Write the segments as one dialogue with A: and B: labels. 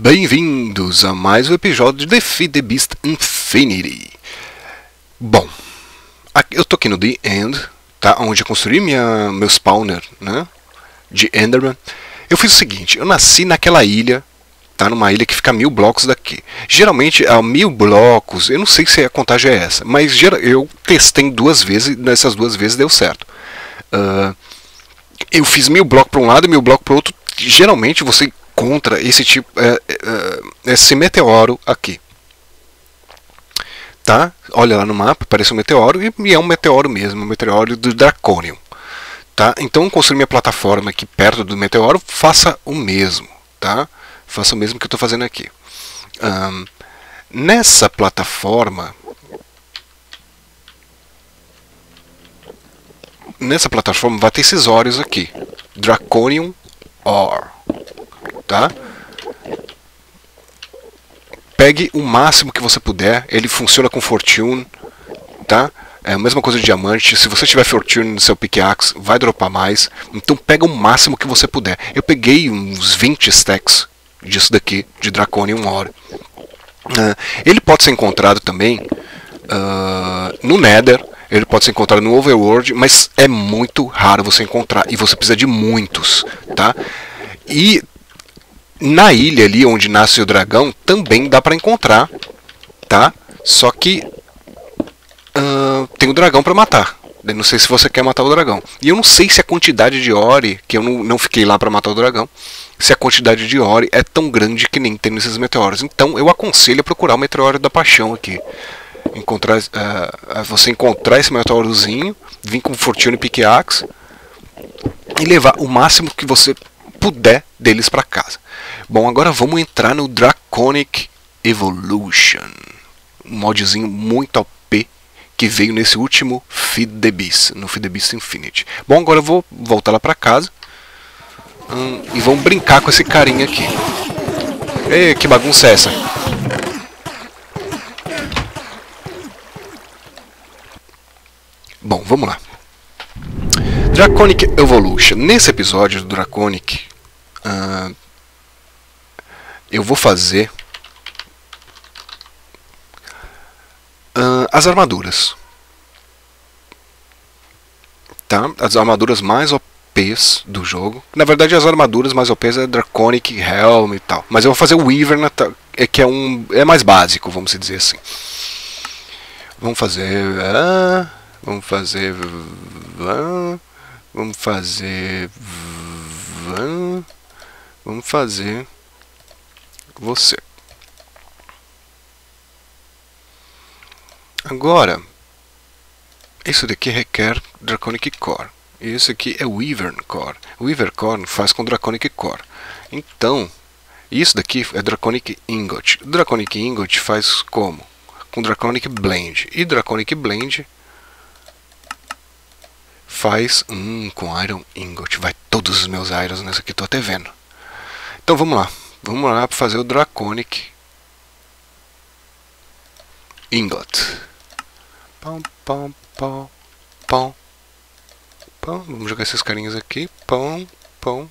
A: Bem-vindos a mais um episódio de Defeat the Beast Infinity. Bom, eu tô aqui no The End, tá? Onde eu construí minha, meu spawner, né? De Enderman. Eu fiz o seguinte, eu nasci naquela ilha, tá? Numa ilha que fica a mil blocos daqui. Geralmente, a mil blocos, eu não sei se a contagem é essa, mas eu testei duas vezes e nessas duas vezes deu certo. Uh, eu fiz mil blocos para um lado e mil blocos para outro. Geralmente você contra esse tipo é, é, esse meteoro aqui. Tá? Olha lá no mapa parece um meteoro e é um meteoro mesmo um meteoro do Draconium. Tá? Então construir minha plataforma aqui perto do meteoro faça o mesmo tá? Faça o mesmo que eu estou fazendo aqui. Um, nessa plataforma nessa plataforma vai ter esses óleos aqui Draconium Ore tá? Pegue o máximo que você puder, ele funciona com Fortune, tá? É a mesma coisa de diamante, se você tiver Fortune no seu pickaxe, vai dropar mais, então pega o máximo que você puder. Eu peguei uns 20 stacks disso daqui, de Draconium Ore. Uh, ele pode ser encontrado também uh, no Nether, ele pode ser encontrado no Overworld, mas é muito raro você encontrar e você precisa de muitos, tá? E na ilha ali onde nasce o dragão também dá para encontrar, tá? Só que uh, tem o dragão para matar. Eu não sei se você quer matar o dragão. E eu não sei se a quantidade de ore, que eu não, não fiquei lá para matar o dragão, se a quantidade de ore é tão grande que nem tem nesses meteoros. Então eu aconselho a procurar o meteoro da paixão aqui. Encontrar, uh, você encontrar esse meteorozinho, vir com Fortune Pickaxe e levar o máximo que você puder deles para casa. Bom, agora vamos entrar no Draconic Evolution. Um modzinho muito OP que veio nesse último Feed the Beast, no Feed the Beast Infinity. Bom, agora eu vou voltar lá para casa hum, e vamos brincar com esse carinha aqui. Ei, que bagunça é essa? Bom, vamos lá. Draconic Evolution. Nesse episódio do Draconic, uh, eu vou fazer uh, as armaduras. Tá? As armaduras mais OPs do jogo. Na verdade, as armaduras mais OPs é Draconic Helm e tal. Mas eu vou fazer o Weaver, na, é, que é, um, é mais básico, vamos dizer assim. Vamos fazer. Uh, vamos fazer. Uh, Vamos fazer. Vamos fazer. Você. Agora, isso daqui requer Draconic Core. E esse aqui é Weaver Core. Weaver Core faz com Draconic Core. Então, isso daqui é Draconic Ingot. Draconic Ingot faz como? Com Draconic Blend. E Draconic Blend faz um com Iron Ingot. Vai todos os meus Irons nessa aqui, tô até vendo. Então vamos lá. Vamos lá para fazer o Draconic Ingot. Pão, pão, pão, pão. Pão. Vamos jogar esses carinhas aqui. Pão, pão,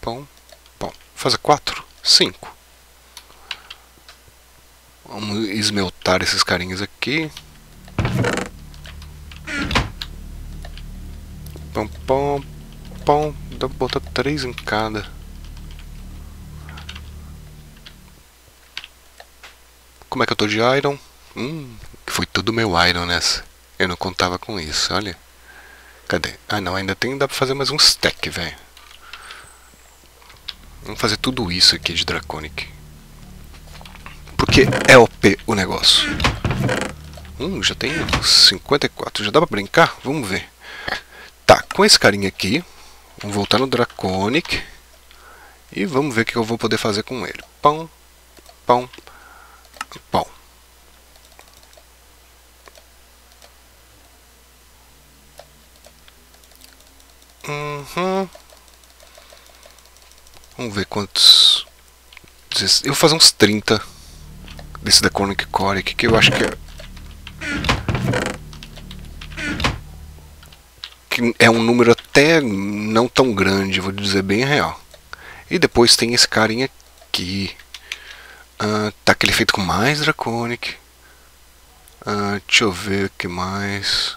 A: pão, pão. Fazer quatro, cinco. Vamos esmeltar esses carinhas aqui. Pão, pão, pão. Dá pra botar três em cada. Como é que eu tô de iron? Hum, foi tudo meu iron nessa. Eu não contava com isso, olha. Cadê? Ah não, ainda tem, dá pra fazer mais um stack, velho. Vamos fazer tudo isso aqui de Draconic. Porque é OP o negócio. Hum, já tem 54. Já dá pra brincar? Vamos ver. Tá, com esse carinha aqui, vamos voltar no Draconic e vamos ver o que eu vou poder fazer com ele. Pão, pão, pão. Uhum. Vamos ver quantos. Eu vou fazer uns 30 desse Draconic Core aqui, que eu acho que é que é um número até não tão grande, vou dizer bem real. E depois tem esse carinha aqui. Uh, tá aquele efeito com mais Draconic. Uh, deixa eu ver o que mais.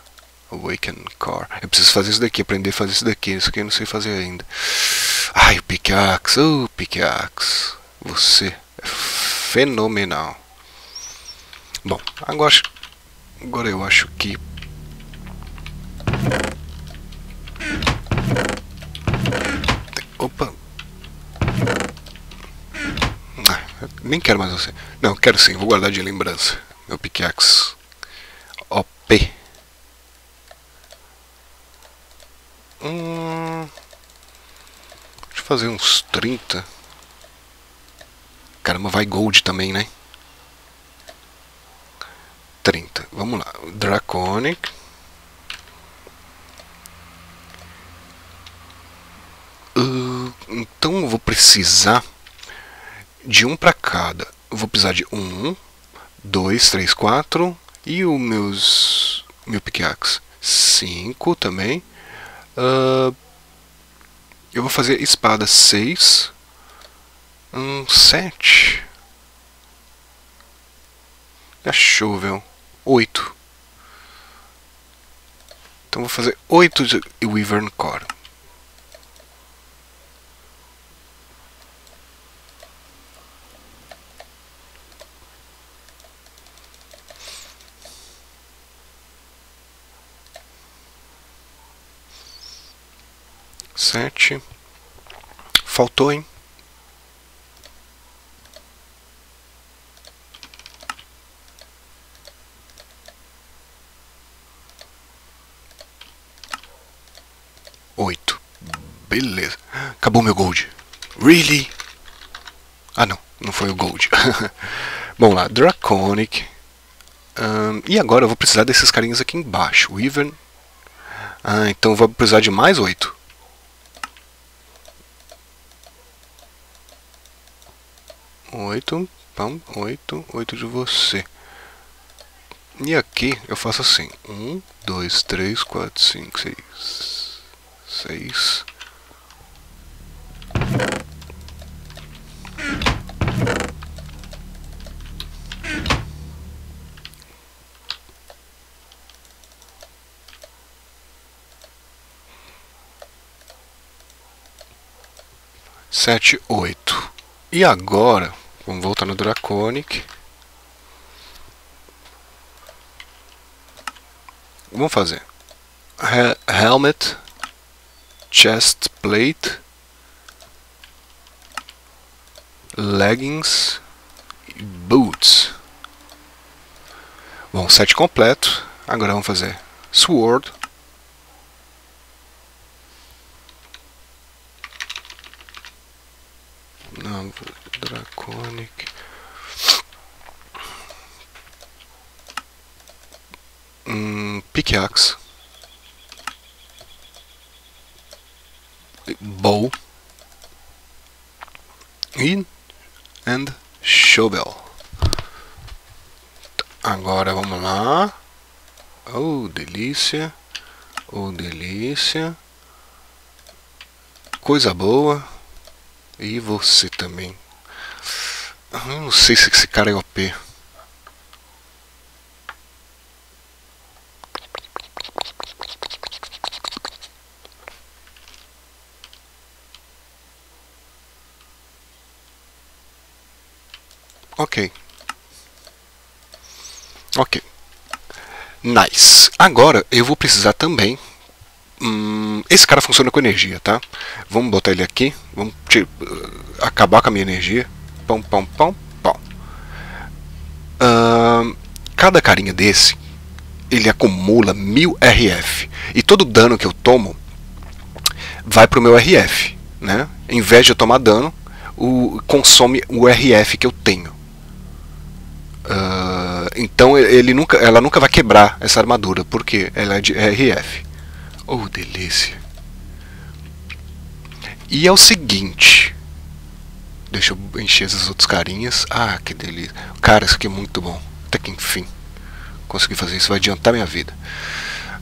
A: Awaken Car. Eu preciso fazer isso daqui, aprender a fazer isso daqui. Isso aqui eu não sei fazer ainda. Ai, o pickaxe. Oh, pickaxe. Você é fenomenal. Bom, agora, agora eu acho que Opa. Ah, nem quero mais você. Não, quero sim, vou guardar de lembrança. Meu pickaxe. OP. Hum, deixa eu fazer uns 30. Caramba, vai gold também, né? 30. Vamos lá. Draconic. Uh, então eu vou precisar de um para cada. Eu vou precisar de um, dois, três, quatro e o meus meu pickaxe cinco também. Uh, eu vou fazer espada seis, um sete. Achou, viu? Oito. Então vou fazer oito de Wyvern Core. Sete. Faltou, hein? Oito. Beleza. Acabou meu gold. Really? Ah, não. Não foi o gold. Bom lá, Draconic. Um, e agora eu vou precisar desses carinhos aqui embaixo. Weaver. Ah, então eu vou precisar de mais oito. Oito, pam, oito, oito de você. E aqui eu faço assim, um, dois, três, quatro, cinco, seis, seis. Sete, oito. E agora Vamos voltar no Draconic. Vamos fazer helmet, chest plate, leggings e boots. Bom, set completo. Agora vamos fazer sword. Não, Draconic. Hum, pickaxe. Bow. E and shovel. Agora vamos lá. Oh, delícia. Oh, delícia. Coisa boa. E você também. Eu não sei se esse cara é OP. Ok. Ok. Nice. Agora eu vou precisar também Hum, esse cara funciona com energia, tá? Vamos botar ele aqui. Vamos uh, acabar com a minha energia. Pão, pão, pão, pão. Cada carinha desse, ele acumula 1000 RF. E todo dano que eu tomo vai pro meu RF. Né? Em vez de eu tomar dano, o, consome o RF que eu tenho. Uh, então ele nunca, ela nunca vai quebrar essa armadura, porque ela é de RF. Oh, delícia. E é o seguinte. Deixa eu encher esses outros carinhas. Ah, que delícia. Cara, isso aqui é muito bom. Até que enfim. Consegui fazer isso. Vai adiantar minha vida.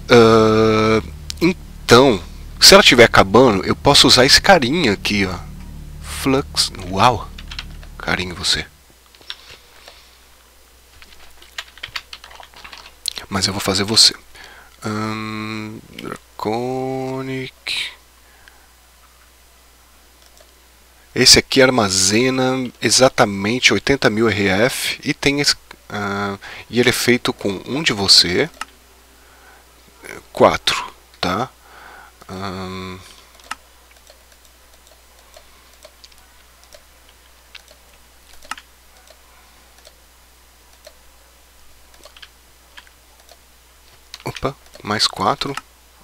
A: Uh, então, se ela estiver acabando, eu posso usar esse carinha aqui, ó. Flux. Uau. Carinho você. Mas eu vou fazer você. Um, Draconic. Esse aqui armazena exatamente 80 mil RF e tem uh, e ele é feito com um de você, quatro, tá? Um, opa, mais quatro,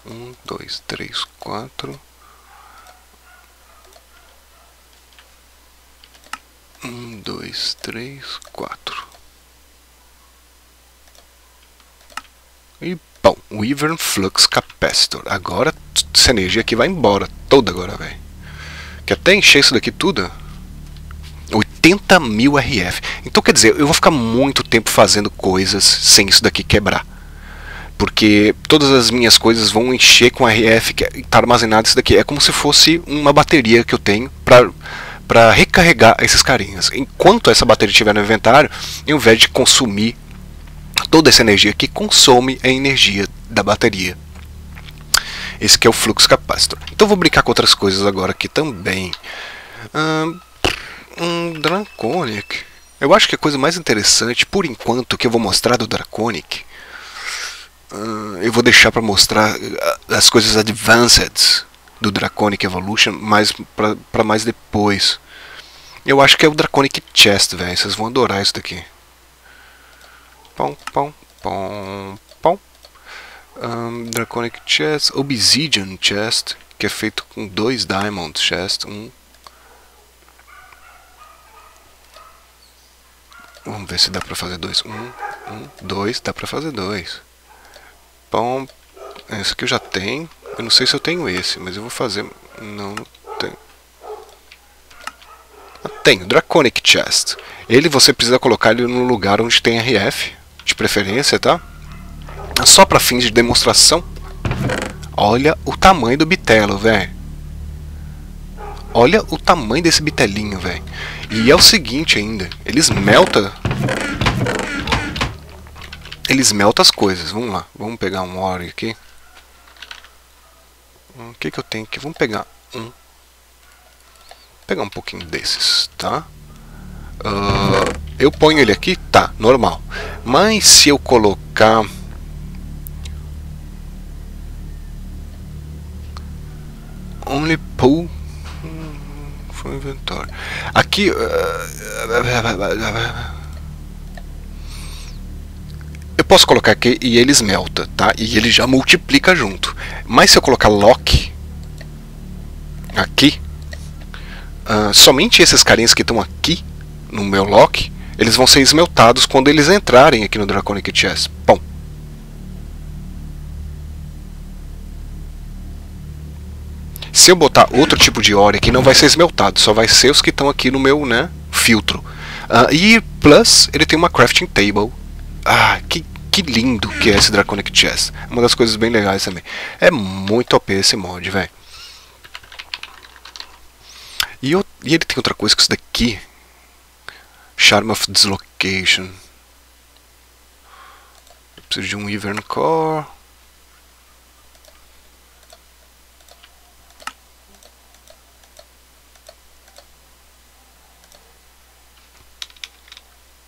A: um, dois, três, quatro. Um, dois, três, quatro. E bom, o Ivern Flux Capacitor. Agora essa energia aqui vai embora, toda agora, velho. Que até encher isso daqui tudo. 80 mil RF. Então quer dizer, eu vou ficar muito tempo fazendo coisas sem isso daqui quebrar. Porque todas as minhas coisas vão encher com RF que está armazenado isso daqui. É como se fosse uma bateria que eu tenho para para recarregar esses carinhas. Enquanto essa bateria estiver no inventário, ao invés de consumir toda essa energia que consome a energia da bateria. Esse que é o fluxo capacitor. Então vou brincar com outras coisas agora aqui também. Um Draconic. Eu acho que a coisa mais interessante, por enquanto, que eu vou mostrar do Draconic, uh, eu vou deixar para mostrar as coisas advanced do Draconic Evolution mais para mais depois. Eu acho que é o Draconic Chest, velho. Vocês vão adorar isso daqui. Pão, pão, pão, pão. Um, Draconic Chest, Obsidian Chest, que é feito com dois Diamond Chest. Um. Vamos ver se dá pra fazer dois. Um, um, dois, dá pra fazer dois. Pão. Esse aqui eu já tenho. Eu não sei se eu tenho esse, mas eu vou fazer. Não, não tenho. Ah, tenho, Draconic Chest. Ele você precisa colocar ele no lugar onde tem RF, de preferência, tá? Só para fins de demonstração. Olha o tamanho do bitelo, velho. Olha o tamanho desse bitelinho, velho. E é o seguinte ainda, eles melta eles meltam as coisas. Vamos lá, vamos pegar um ore aqui. O que, que eu tenho aqui? Vamos pegar um. Pegar um pouquinho desses, tá? Uh, eu ponho ele aqui, tá, normal. Mas se eu colocar... Only pull from inventory. Aqui... Uh, eu posso colocar aqui e ele esmelta, tá? E ele já multiplica junto. Mas se eu colocar lock aqui, uh, somente esses carinhas que estão aqui no meu lock, eles vão ser esmeltados quando eles entrarem aqui no Draconic Chess. Bom. Se eu botar outro tipo de ore aqui, não vai ser esmeltado, só vai ser os que estão aqui no meu né, filtro. Uh, e plus, ele tem uma crafting table ah, que, que lindo que é esse Draconic Chess. Uma das coisas bem legais também. É muito OP esse mod, velho. E, e ele tem outra coisa que isso daqui. Charm of Dislocation. Eu preciso de um Ivern Core.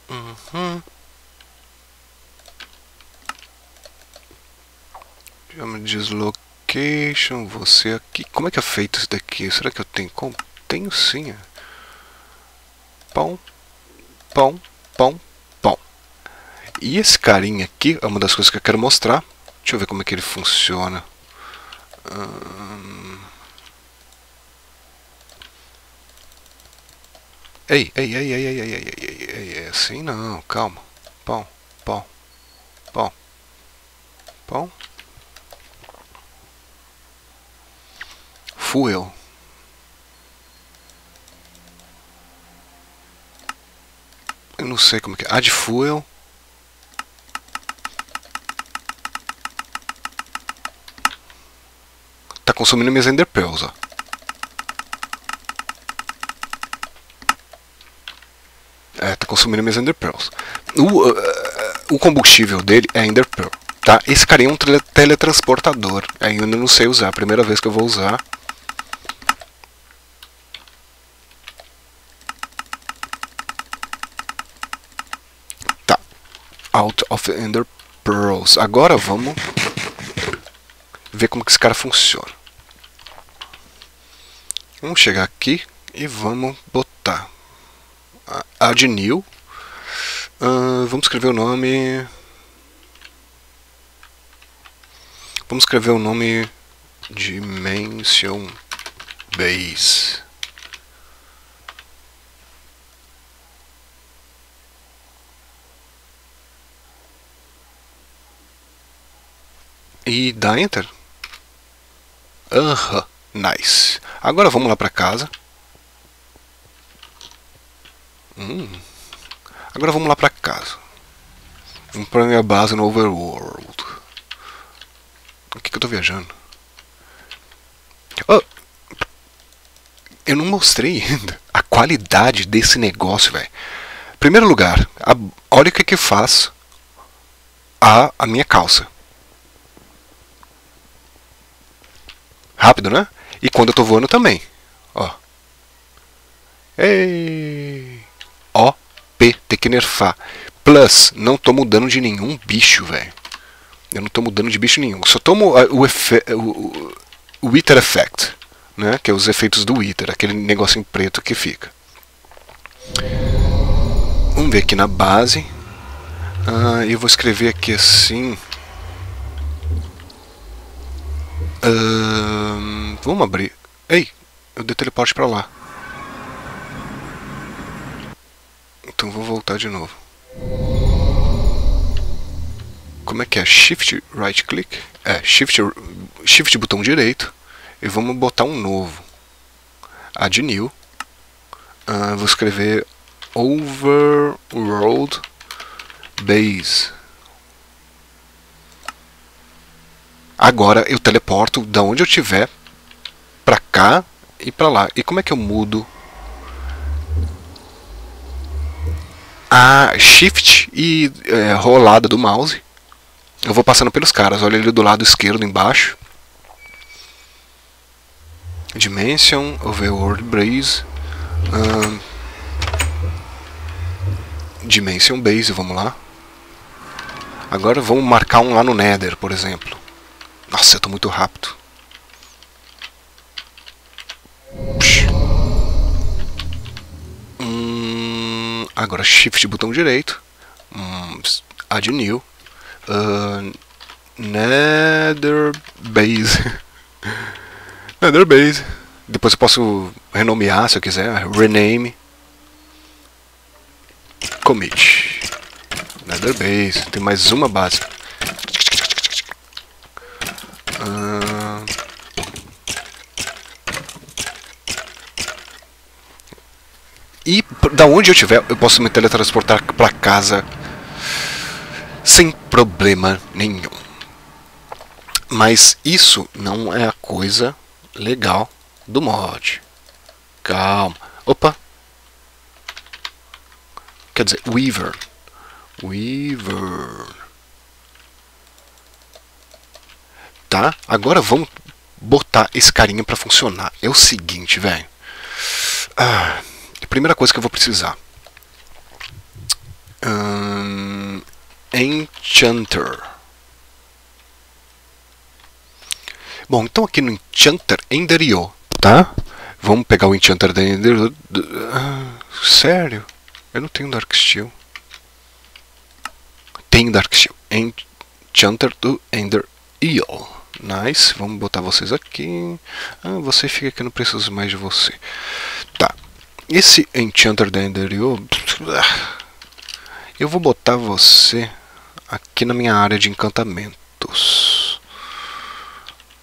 A: Uhum. Chama Dislocation, você aqui. Como é que é feito isso daqui? Será que eu tenho como? Tenho sim. Pão, pão, pão, pão. E esse carinha aqui é uma das coisas que eu quero mostrar. Deixa eu ver como é que ele funciona. Hum... Ei, ei, ei, ei, ei, ei, ei, ei, ei, ei, assim não, calma. Pão, pão, pão, pão. Fuel. Eu não sei como é que é. Add fuel. Tá consumindo minhas Ender Pearls, ó. É, tá consumindo minhas Ender Pearls. Uh, uh, o combustível dele é Ender Pearl. Tá? Esse carinha é um tele teletransportador. Ainda não sei usar, primeira vez que eu vou usar. Of Ender Pearls. Agora vamos ver como que esse cara funciona. Vamos chegar aqui e vamos botar add new. Uh, vamos escrever o nome. Vamos escrever o nome Dimension Base. E dá Enter. Aham, uh -huh, nice. Agora vamos lá para casa. Hum. Agora vamos lá para casa. Vamos para minha base no Overworld. O que, que eu tô viajando? Oh, eu não mostrei ainda a qualidade desse negócio, velho. Primeiro lugar, a, olha o que que faz a, a minha calça. Rápido, né? E quando eu tô voando também. Ó. Ei. Ó. P. Tem que nerfar. Plus, não tô mudando de nenhum bicho, velho. Eu não tô mudando de bicho nenhum. Só tomo o, efe, o, o Wither Effect. Né? Que é os efeitos do Wither. Aquele negocinho preto que fica. Vamos ver aqui na base. Ah, eu vou escrever aqui assim. Uh, vamos abrir. Ei, eu dei teleporte pra lá. Então vou voltar de novo. Como é que é? Shift right click? É, shift, shift botão direito. E vamos botar um novo. Add new. Uh, vou escrever overworld base. Agora eu teleporto da onde eu estiver para cá e para lá. E como é que eu mudo? A Shift e é, rolada do mouse. Eu vou passando pelos caras. Olha ali do lado esquerdo embaixo. Dimension, Overworld Base. Um, Dimension Base, vamos lá. Agora vamos marcar um lá no Nether, por exemplo. Nossa, eu tô muito rápido. Hum, agora Shift botão direito. Hum, add new. Uh, Nether Base. Nether Base. Depois eu posso renomear se eu quiser. Rename. Commit. Nether Base. Tem mais uma base. E da onde eu estiver, eu posso me teletransportar para casa sem problema nenhum. Mas isso não é a coisa legal do mod. Calma. Opa. Quer dizer, Weaver. Weaver. Tá? Agora vamos botar esse carinha para funcionar. É o seguinte, velho. Ah, a primeira coisa que eu vou precisar. Um, Enchanter. Bom, então aqui no Enchanter Enderio, tá? Vamos pegar o Enchanter da Enderio. Ah, sério? Eu não tenho Dark Steel. Tem Dark Steel. Enchanter do Ender Eel. Nice. Vamos botar vocês aqui. Ah, você fica aqui, não preciso mais de você. Esse Enchanter da Enderio. Eu vou botar você aqui na minha área de encantamentos.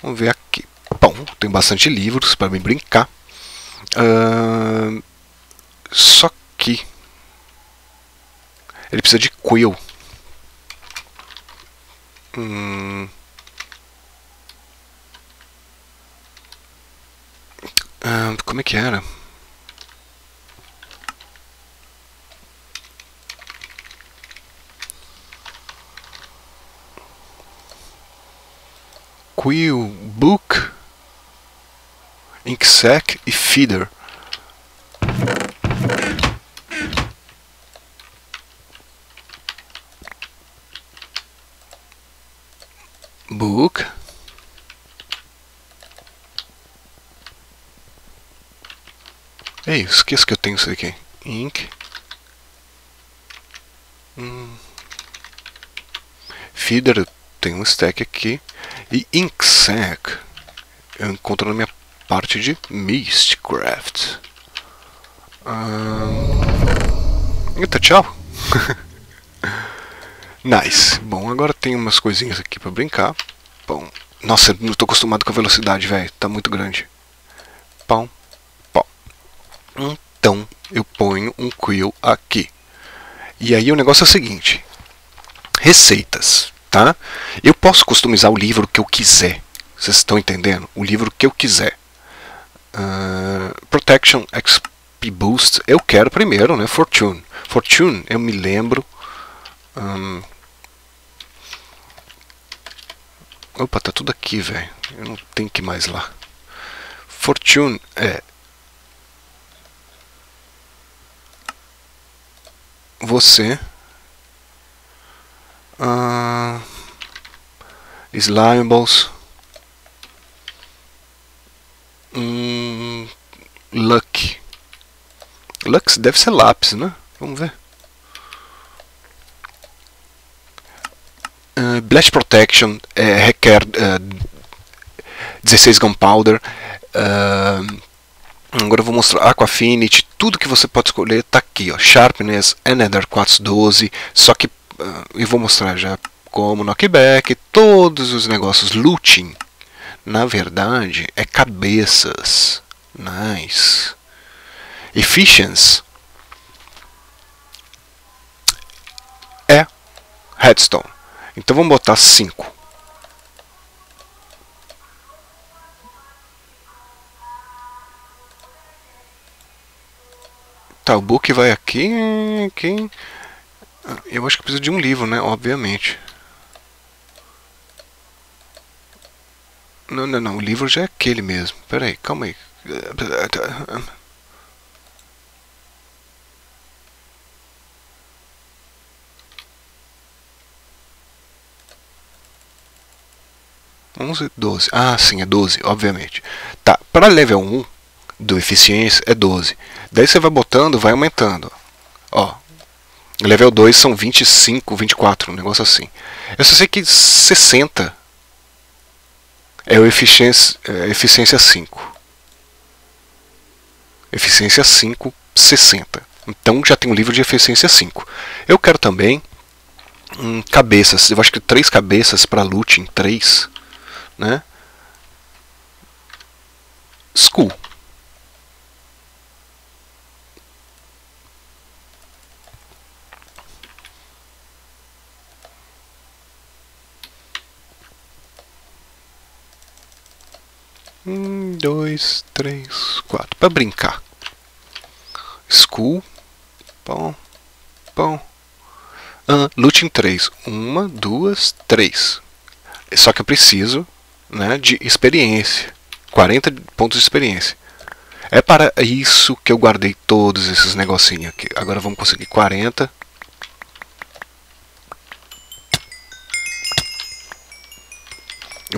A: Vamos ver aqui. Bom, tem bastante livros para me brincar. Uh, só que ele precisa de quill. Hum, uh, como é que era? Quill, Book, Inksack e Feeder. Book. Ei, esqueço que eu tenho isso aqui. Ink. Hum. Feeder, tem um stack aqui. E Inksack eu encontro na minha parte de Mistcraft. Hum... Eita, tchau! nice. Bom, agora tem umas coisinhas aqui pra brincar. Bom, nossa, não tô acostumado com a velocidade, velho. Tá muito grande. Pão, pão. Então, eu ponho um quill aqui. E aí o negócio é o seguinte. Receitas, tá? Eu posso customizar o livro que eu quiser. Vocês estão entendendo? O livro que eu quiser. Uh, Protection XP Boost. Eu quero primeiro, né? Fortune. Fortune, eu me lembro. Um, opa, tá tudo aqui, velho. Eu não tenho que ir mais lá. Fortune é você uh, Slimables um, Luck. Lux deve ser lápis, né? Vamos ver. Uh, Blast Protection é, requer uh, 16 Gunpowder uh, Agora eu vou mostrar Aquafinity, tudo que você pode escolher está aqui, ó. Sharpness, Another 412, só que uh, eu vou mostrar já como knockback, todos os negócios. Looting, na verdade, é cabeças. Nice. Efficiency é Headstone. Então vamos botar 5. Tá, o book vai aqui. Quem? Eu acho que precisa de um livro, né? Obviamente. Não, não, não. O livro já é aquele mesmo. Pera aí, calma aí. Onze, doze. Ah, sim, é doze, obviamente. Tá, para level 1 do eficiência é 12. Daí você vai botando, vai aumentando. Level 2 são 25, 24, um negócio assim. Eu só sei que 60 é o eficiência, é eficiência 5. Eficiência 5, 60. Então já tem um livro de eficiência 5. Eu quero também hum, cabeças. Eu acho que três cabeças para looting, três, né? School. Um, dois, três, quatro. Para brincar. School. Bom. Bom. Uh, looting 3. Uma, duas, três. Só que eu preciso né, de experiência. 40 pontos de experiência. É para isso que eu guardei todos esses negocinhos aqui. Agora vamos conseguir 40.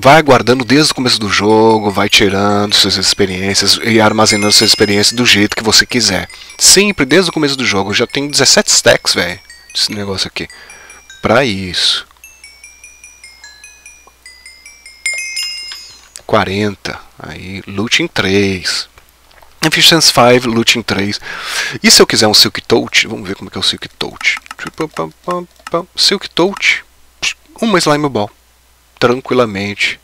A: Vai guardando desde o começo do jogo, vai tirando suas experiências e armazenando suas experiências do jeito que você quiser. Sempre desde o começo do jogo. Já tenho 17 stacks, velho, desse negócio aqui. Pra isso. 40. Aí, looting 3. Efficiency 5, looting 3. E se eu quiser um Silk Touch? Vamos ver como é que é o Silk Touch. Silk Touch. Uma Slime Ball tranquilamente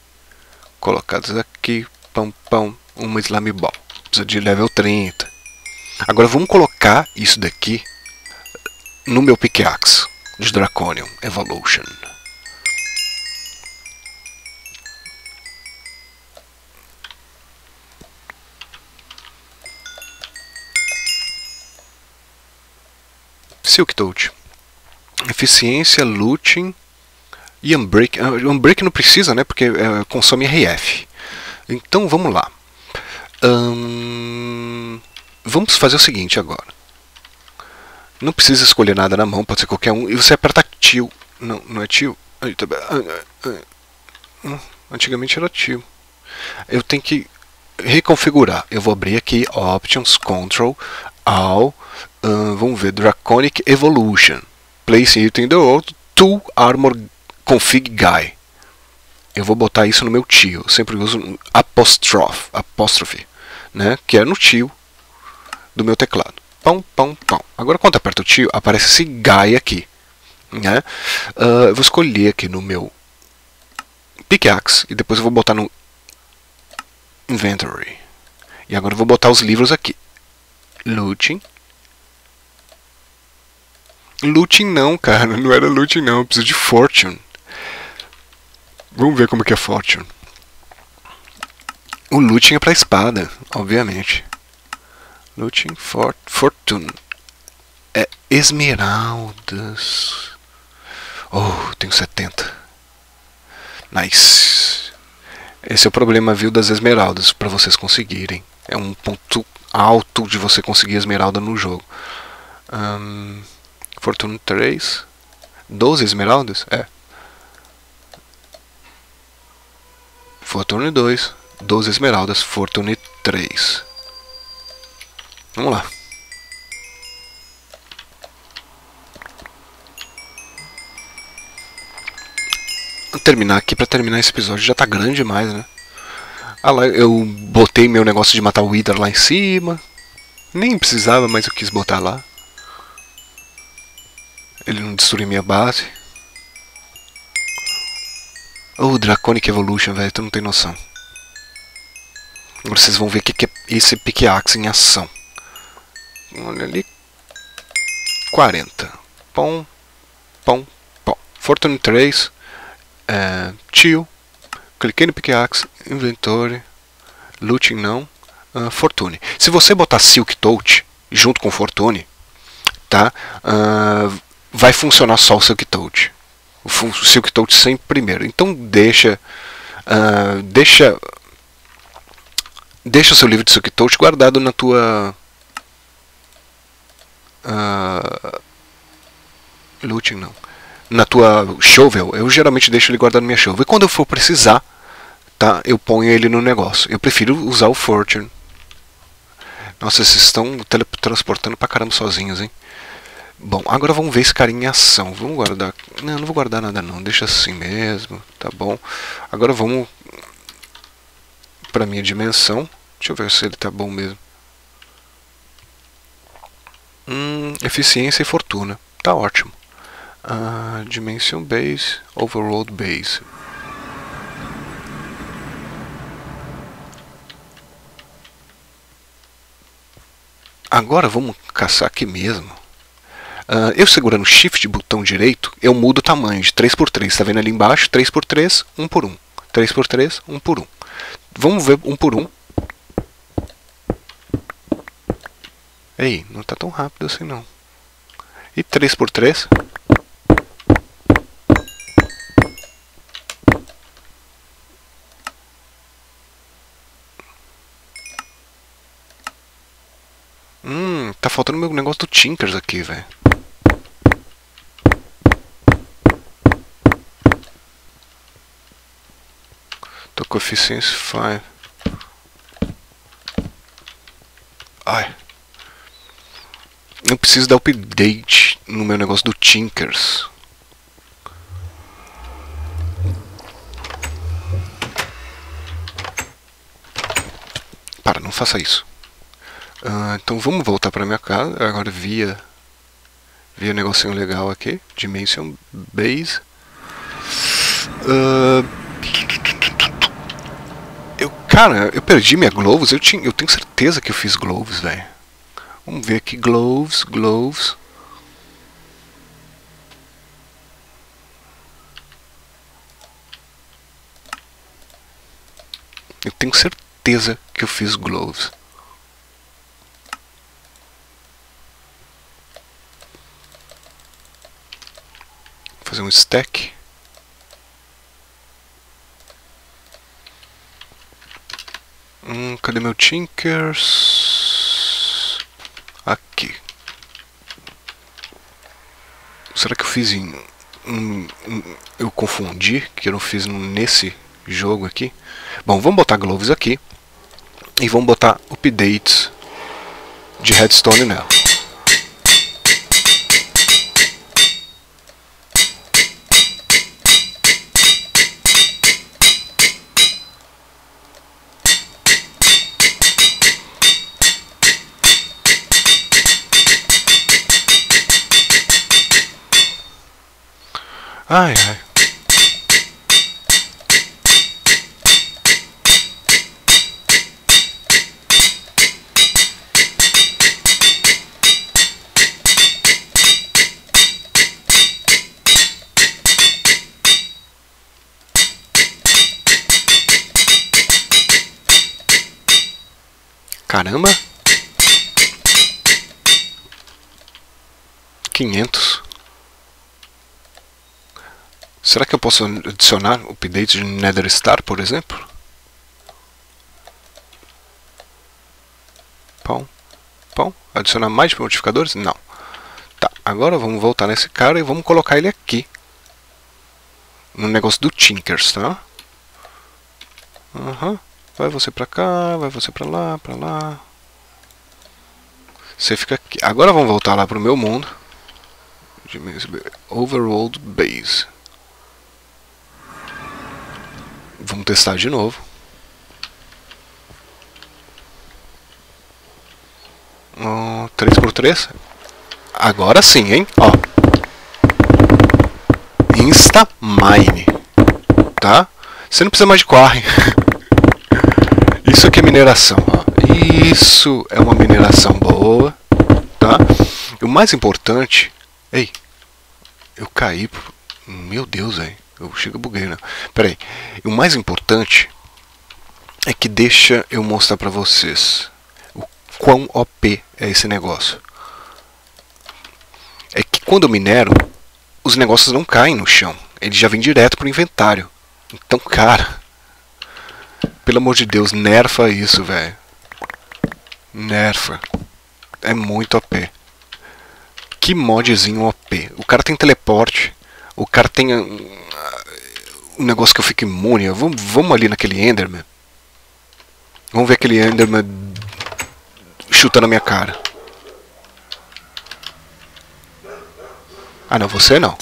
A: colocados aqui, pão, pão, uma Slime Ball. Precisa de level 30. Agora vamos colocar isso daqui no meu pickaxe de Draconium Evolution. Silk Touch. Eficiência, looting, E Unbreak, uh, Unbreak não precisa, né? Porque uh, consome RF. Então vamos lá. Um, vamos fazer o seguinte agora. Não precisa escolher nada na mão, pode ser qualquer um. E você aperta tio. Não, não é tio. Antigamente era tio. Eu tenho que reconfigurar. Eu vou abrir aqui Options, Control, All, uh, vamos ver, Draconic Evolution. Place it in the world, Tool Armor config guy. Eu vou botar isso no meu tio. Eu sempre uso apostrophe, apostrophe, né? Que é no tio do meu teclado. Pão, pão, pão. Agora quando aperto o tio, aparece esse guy aqui, né? Uh, eu vou escolher aqui no meu pickaxe e depois eu vou botar no inventory. E agora eu vou botar os livros aqui. Looting. Looting não, cara. Não era looting não. Eu preciso de fortune. Vamos ver como que é Fortune. O looting é pra espada, obviamente. Looting for Fortune. É esmeraldas. Oh, tenho 70. Nice. Esse é o problema, viu, das esmeraldas, para vocês conseguirem. É um ponto alto de você conseguir esmeralda no jogo. Um, Fortune 3. 12 esmeraldas? É. Fortune 2, 12 esmeraldas, Fortune 3. Vamos lá. Vou terminar aqui para terminar esse episódio já tá grande demais, né? Ah lá, eu botei meu negócio de matar o Wither lá em cima. Nem precisava, mas eu quis botar lá. Ele não destruiu minha base. Oh, Draconic Evolution, velho, tu não tem noção. Agora vocês vão ver o que, que é esse pickaxe em ação. Olha ali. 40. Pom, pom, pom. Fortune 3. É, tio. Cliquei no pickaxe. Inventory. Looting não. Uh, Fortune. Se você botar Silk Touch junto com Fortune, tá? Uh, vai funcionar só o Silk Touch o Silk Touch sempre primeiro. Então deixa, uh, deixa, deixa o seu livro de Silk Touch guardado na tua uh, looting não, na tua shovel. Eu geralmente deixo ele guardado na minha shovel. E quando eu for precisar, tá, eu ponho ele no negócio. Eu prefiro usar o Fortune. Nossa, vocês estão teletransportando pra caramba sozinhos, hein? Bom, agora vamos ver esse cara em ação. Vamos guardar. Não, não vou guardar nada não. Deixa assim mesmo. Tá bom. Agora vamos para minha dimensão. Deixa eu ver se ele tá bom mesmo. Hum, eficiência e fortuna. Tá ótimo. Uh, dimension base, overload base. Agora vamos caçar aqui mesmo. Uh, eu segurando Shift botão direito, eu mudo o tamanho de 3x3. Está vendo ali embaixo? 3x3, 1 por 1. 3x3, 1 por 1. Vamos ver 1 por 1. Ei, não está tão rápido assim não. E 3x3? Hum, tá faltando meu negócio do Tinkers aqui, velho. Eficiência 5. Ai. Eu preciso dar update no meu negócio do Tinkers. Para, não faça isso. Uh, então vamos voltar para minha casa. Agora via via negocinho legal aqui. Dimension Base. Uh, Cara, eu perdi minha Gloves. Eu, tinha, eu tenho certeza que eu fiz Gloves, velho. Vamos ver aqui. Gloves, Gloves. Eu tenho certeza que eu fiz Gloves. Vou fazer um stack. Hum, cadê meu Tinkers? Aqui. Será que eu fiz em... Um, um, eu confundi, que eu não fiz nesse jogo aqui. Bom, vamos botar gloves aqui. E vamos botar updates de redstone nela. Ai, ai. Caramba! Quinhentos. Será que eu posso adicionar updates de Nether Star, por exemplo? Pão. Pão. Adicionar mais modificadores? Não. Tá, agora vamos voltar nesse cara e vamos colocar ele aqui. No negócio do Tinkers, tá? Aham. Uhum. Vai você pra cá, vai você pra lá, pra lá. Você fica aqui. Agora vamos voltar lá pro meu mundo. Overworld Base. Vamos testar de novo. Oh, 3x3. Agora sim, hein? Ó. Insta Mine. Tá? Você não precisa mais de corre. Isso aqui é mineração. Ó. Isso é uma mineração boa. Tá? E o mais importante. Ei. Eu caí. Meu Deus, velho. Eu chego buguei, né? Pera aí. O mais importante é que deixa eu mostrar pra vocês o quão OP é esse negócio. É que quando eu minero, os negócios não caem no chão. Eles já vêm direto pro inventário. Então, cara, pelo amor de Deus, nerfa isso, velho. Nerfa. É muito OP. Que modzinho OP. O cara tem teleporte. O cara tem um negócio que eu fico imune. Vamos, vamos ali naquele Enderman. Vamos ver aquele Enderman chutando a minha cara. Ah não, você não.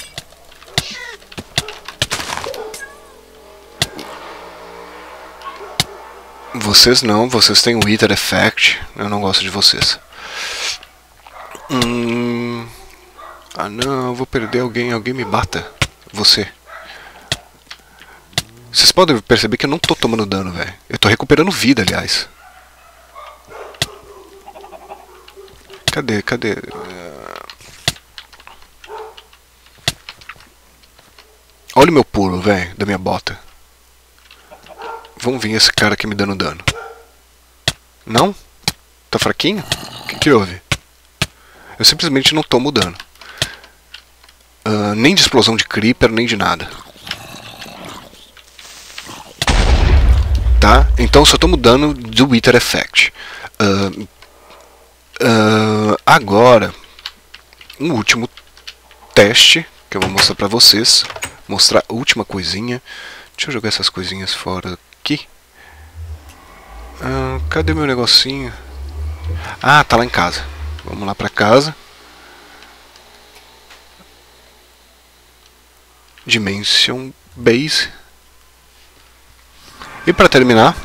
A: Vocês não, vocês têm o Wither Effect. Eu não gosto de vocês. Hum... Ah não, eu vou perder alguém, alguém me bata. Você. Vocês podem perceber que eu não tô tomando dano, velho. Eu tô recuperando vida, aliás. Cadê, cadê? Olha o meu pulo, velho, da minha bota. Vamos vir esse cara aqui me dando dano. Não? Tá fraquinho? O que, que houve? Eu simplesmente não tomo dano. Uh, nem de explosão de creeper, nem de nada. tá? Então só estou mudando do Wither Effect. Uh, uh, agora, um último teste que eu vou mostrar para vocês. Mostrar a última coisinha. Deixa eu jogar essas coisinhas fora aqui. Cadê meu negocinho? Ah, tá lá em casa. Vamos lá para casa. Dimension Base. E pra terminar.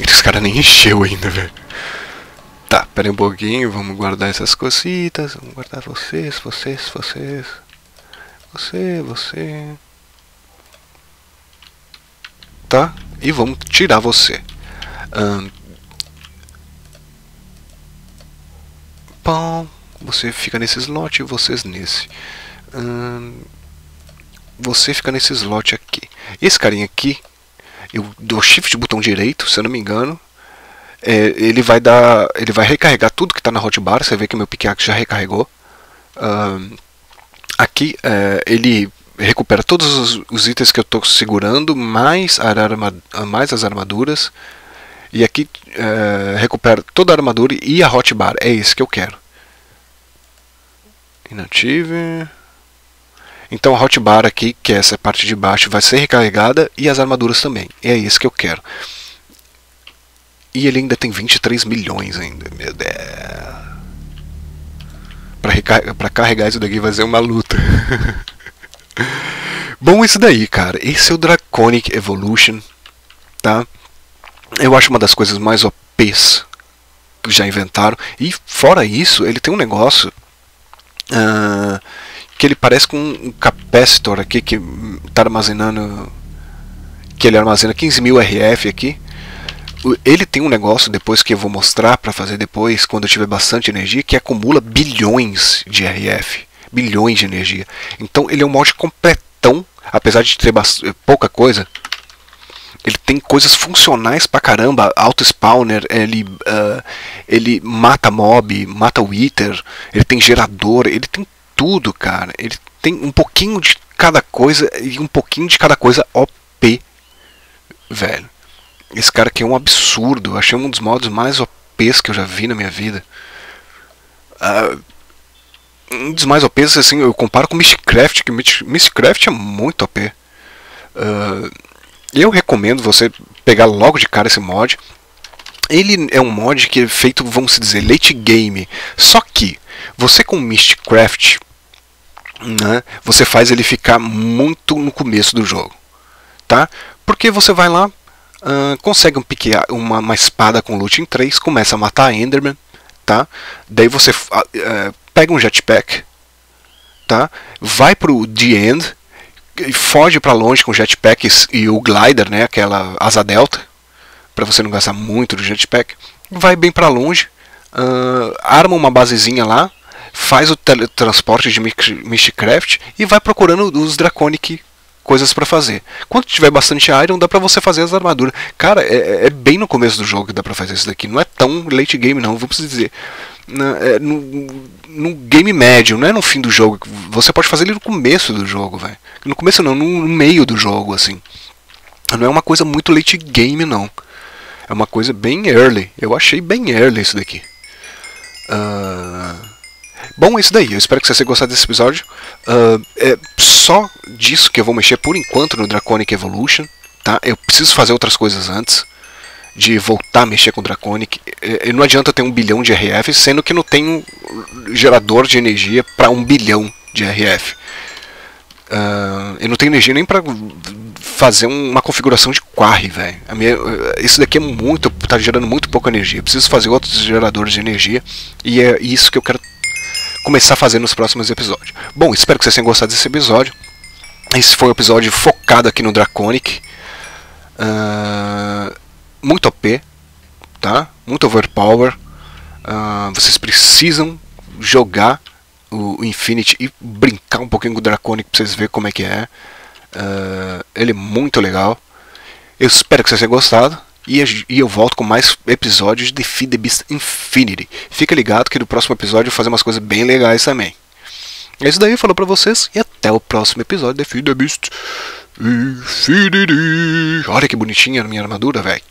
A: Esse cara nem encheu ainda, velho. Tá, pera um pouquinho, vamos guardar essas cositas. Vamos guardar vocês, vocês, vocês. Você, você. Tá? E vamos tirar você. Um, pão, você fica nesse slot e vocês nesse. Um, você fica nesse slot aqui. Esse carinha aqui, eu dou shift botão direito, se eu não me engano, é, ele vai dar, ele vai recarregar tudo que está na hotbar. Você vê que meu pickaxe já recarregou. Uh, aqui é, ele recupera todos os, os itens que eu estou segurando, mais, arma, mais as armaduras. E aqui é, recupera toda a armadura e a hotbar. É isso que eu quero. Inative. Então a hotbar aqui, que é essa parte de baixo, vai ser recarregada e as armaduras também. É isso que eu quero. E ele ainda tem 23 milhões ainda. Meu Deus. Pra, pra carregar isso daqui vai ser uma luta. Bom, isso daí, cara. Esse é o Draconic Evolution, tá? Eu acho uma das coisas mais OPs que já inventaram. E fora isso, ele tem um negócio uh, que ele parece com um capacitor aqui que está armazenando. Que ele armazena 15.000 RF aqui. Ele tem um negócio depois que eu vou mostrar para fazer depois, quando eu tiver bastante energia, que acumula bilhões de RF. Bilhões de energia. Então ele é um mod completão, apesar de ter pouca coisa. Ele tem coisas funcionais pra caramba. Auto spawner, ele, uh, ele mata mob, mata wither, ele tem gerador, ele tem tudo, cara. Ele tem um pouquinho de cada coisa e um pouquinho de cada coisa OP, velho. Esse cara aqui é um absurdo. Eu achei um dos modos mais OPs que eu já vi na minha vida. Uh, um dos mais OPs, assim, eu comparo com Mistcraft, que Mistcraft é muito OP. Uh, ah, eu recomendo você pegar logo de cara esse mod. Ele é um mod que é feito, vamos dizer, late game. Só que você com Mistcraft, né, você faz ele ficar muito no começo do jogo, tá? Porque você vai lá, uh, consegue um pique, uma, uma, espada com loot em 3, começa a matar Enderman, tá? Daí você uh, pega um jetpack, tá? Vai pro The End, foge para longe com o jetpack e o glider, né? Aquela asa delta, para você não gastar muito do jetpack. Vai bem para longe, uh, arma uma basezinha lá, faz o teletransporte de Mistcraft e vai procurando os Draconic coisas para fazer. Quando tiver bastante Iron, dá para você fazer as armaduras. Cara, é, é, bem no começo do jogo que dá para fazer isso daqui. Não é tão late game não, vamos dizer. É, no, no, game médio, não é no fim do jogo. Você pode fazer ele no começo do jogo, velho. No começo não, no, no meio do jogo, assim. Não é uma coisa muito late game, não. É uma coisa bem early. Eu achei bem early isso daqui. Uh... Bom, é isso daí. Eu espero que você tenha gostado desse episódio. Uh, é só disso que eu vou mexer por enquanto no Draconic Evolution. Tá? Eu preciso fazer outras coisas antes de voltar a mexer com o Draconic. É, não adianta ter um bilhão de RF, sendo que não tenho gerador de energia para um bilhão de RF. Uh, eu não tenho energia nem para fazer uma configuração de quarry, velho. Isso daqui é muito, tá gerando muito pouca energia. Eu preciso fazer outros geradores de energia e é isso que eu quero começar a fazer nos próximos episódios. Bom, espero que vocês tenham gostado desse episódio. Esse foi um episódio focado aqui no Draconic. Uh, muito OP, tá? Muito overpower. Uh, vocês precisam jogar o, Infinity e brincar um pouquinho com o Draconic pra vocês verem como é que é. Uh, ele é muito legal. Eu espero que vocês tenham gostado. E, e eu volto com mais episódios de Feed the Beast Infinity. Fica ligado que no próximo episódio eu vou fazer umas coisas bem legais também. É isso daí, falou pra vocês e até o próximo episódio de Feed the Beast Infinity. Olha que bonitinha a minha armadura, velho.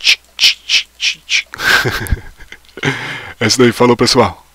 A: é isso daí, falou pessoal.